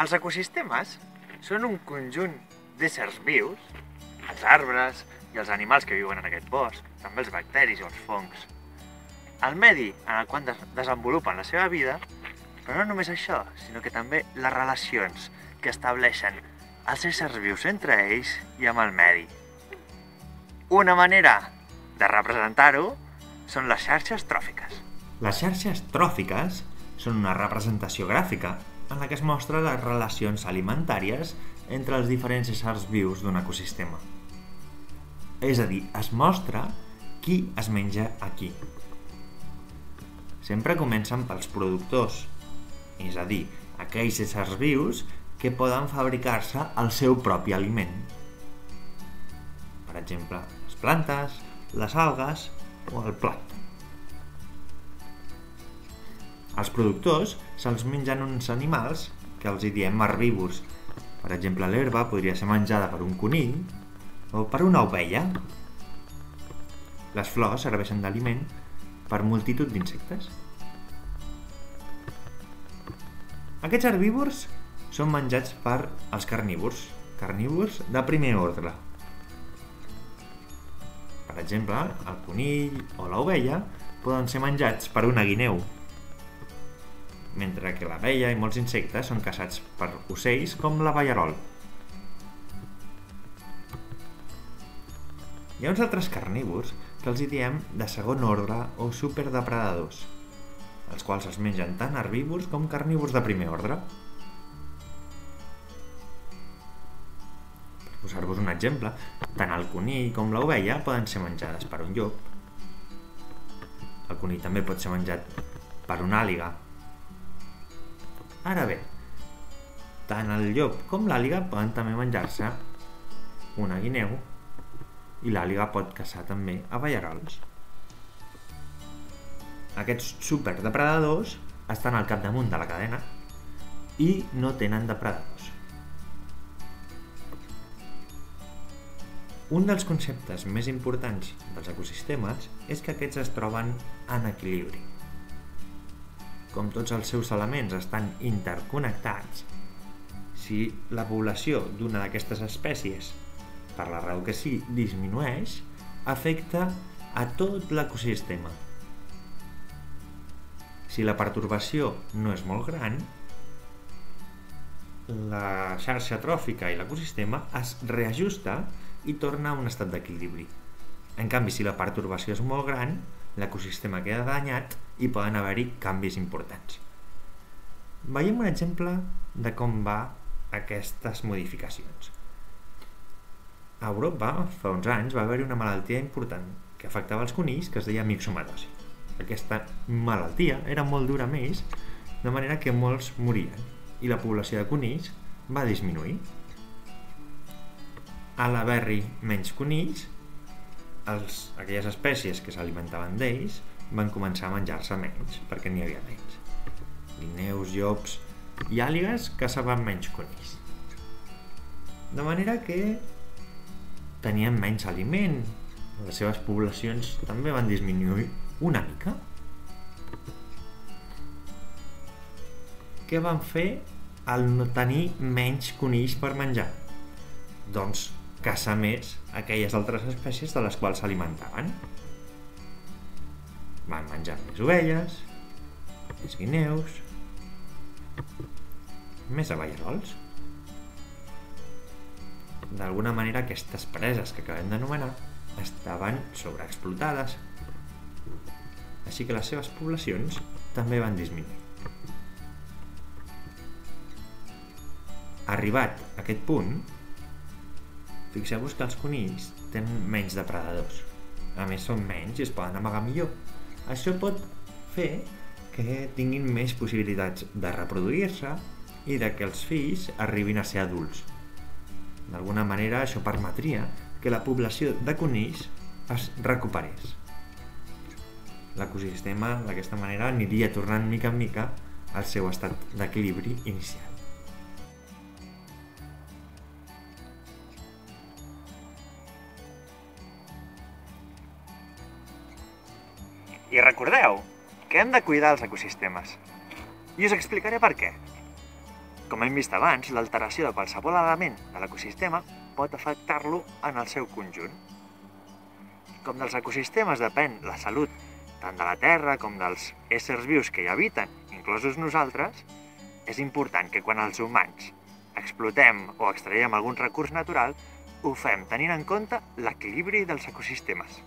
Els ecosistemes són un conjunt d'éssers vius, els arbres i els animals que viuen en aquest bosc, també els bacteris i els fongs. El medi en el qual des desenvolupen la seva vida, però no només això, sinó que també les relacions que estableixen els éssers vius entre ells i amb el medi. Una manera de representar-ho són les xarxes tròfiques. Les xarxes tròfiques són una representació gràfica en la que es mostra les relacions alimentàries entre els diferents éssers vius d'un ecosistema. És a dir, es mostra qui es menja a qui. Sempre comencen pels productors, és a dir, aquells éssers vius que poden fabricar-se el seu propi aliment. Per exemple, les plantes, les algues o el plat. Els productors se'ls mengen uns animals que els hi diem herbívors. Per exemple, l'herba podria ser menjada per un conill o per una ovella. Les flors serveixen d'aliment per multitud d'insectes. Aquests herbívors són menjats per els carnívors, carnívors de primer ordre. Per exemple, el conill o l'ovella poden ser menjats per una guineu, mentre que l'abella i molts insectes són caçats per ocells com la ballarol. Hi ha uns altres carnívors que els hi diem de segon ordre o superdepredadors, els quals es mengen tant herbívors com carnívors de primer ordre. Per posar-vos un exemple, tant el conill com l'ovella poden ser menjades per un llop. El conill també pot ser menjat per una àliga Ara bé, tant el llop com l'àliga poden també menjar-se una guineu i l'àliga pot caçar també a ballarols. Aquests superdepredadors estan al capdamunt de la cadena i no tenen depredadors. Un dels conceptes més importants dels ecosistemes és que aquests es troben en equilibri com tots els seus elements estan interconnectats, si la població d'una d'aquestes espècies, per la raó que sí, disminueix, afecta a tot l'ecosistema. Si la pertorbació no és molt gran, la xarxa tròfica i l'ecosistema es reajusta i torna a un estat d'equilibri. En canvi, si la pertorbació és molt gran, l'ecosistema queda danyat i poden haver-hi canvis importants. Veiem un exemple de com va aquestes modificacions. A Europa, fa uns anys, va haver-hi una malaltia important que afectava els conills que es deia mixomatosi. Aquesta malaltia era molt dura més, de manera que molts morien i la població de conills va disminuir. A l'haver-hi menys conills, els, aquelles espècies que s'alimentaven d'ells van començar a menjar-se menys, perquè n'hi havia menys. Guineus, llops i àligues caçaven menys conills. De manera que tenien menys aliment, les seves poblacions també van disminuir una mica. Què van fer al tenir menys conills per menjar? Doncs caçar més aquelles altres espècies de les quals s'alimentaven. Van menjar més ovelles, més guineus, més aballarols. D'alguna manera aquestes preses que acabem d'anomenar estaven sobreexplotades, així que les seves poblacions també van disminuir. Arribat a aquest punt, Fixeu-vos que els conills tenen menys depredadors. A més, són menys i es poden amagar millor. Això pot fer que tinguin més possibilitats de reproduir-se i de que els fills arribin a ser adults. D'alguna manera, això permetria que la població de conills es recuperés. L'ecosistema, d'aquesta manera, aniria tornant mica en mica al seu estat d'equilibri inicial. I recordeu que hem de cuidar els ecosistemes. I us explicaré per què. Com hem vist abans, l'alteració de qualsevol element de l'ecosistema pot afectar-lo en el seu conjunt. Com dels ecosistemes depèn la salut tant de la Terra com dels éssers vius que hi habiten, inclosos nosaltres, és important que quan els humans explotem o extraiem algun recurs natural, ho fem tenint en compte l'equilibri dels ecosistemes.